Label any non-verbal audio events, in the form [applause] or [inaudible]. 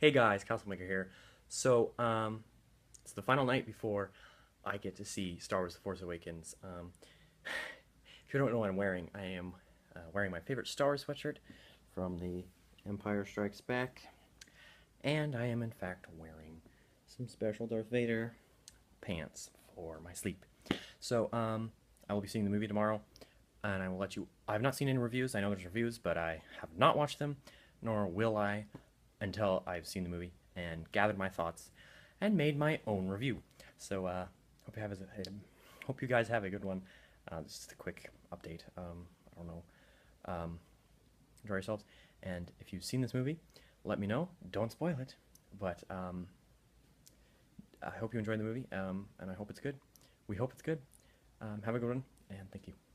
Hey guys, Castlemaker here. So, um, it's the final night before I get to see Star Wars The Force Awakens. Um, [sighs] if you don't know what I'm wearing, I am uh, wearing my favorite Star Wars sweatshirt from the Empire Strikes Back. And I am, in fact, wearing some special Darth Vader pants for my sleep. So, um, I will be seeing the movie tomorrow, and I will let you. I have not seen any reviews. I know there's reviews, but I have not watched them, nor will I until I've seen the movie and gathered my thoughts and made my own review. So, uh, hope you have a, hope you guys have a good one. Uh, is a quick update. Um, I don't know. Um, enjoy yourselves, and if you've seen this movie, let me know. Don't spoil it, but um, I hope you enjoyed the movie, um, and I hope it's good. We hope it's good. Um, have a good one, and thank you.